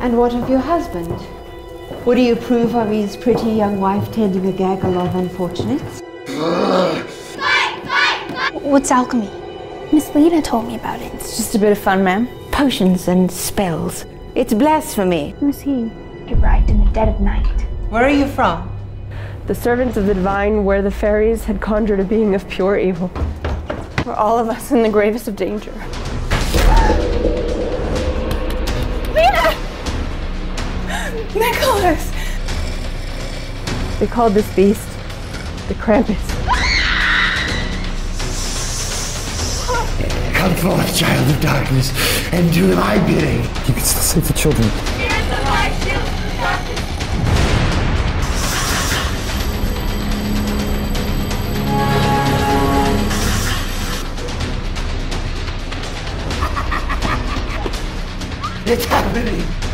And what of your husband? Would he approve of his pretty young wife tending a gaggle of unfortunates? What's alchemy? Miss Lena told me about it. It's just a bit of fun, ma'am. Potions and spells. It's blasphemy. Who's he? He arrived in the dead of night. Where are you from? The servants of the divine, where the fairies had conjured a being of pure evil. We're all of us in the gravest of danger. Nicholas! They called this beast the Krampus. Come forth, child of darkness, and do my bidding. You can still save the children. It's happening.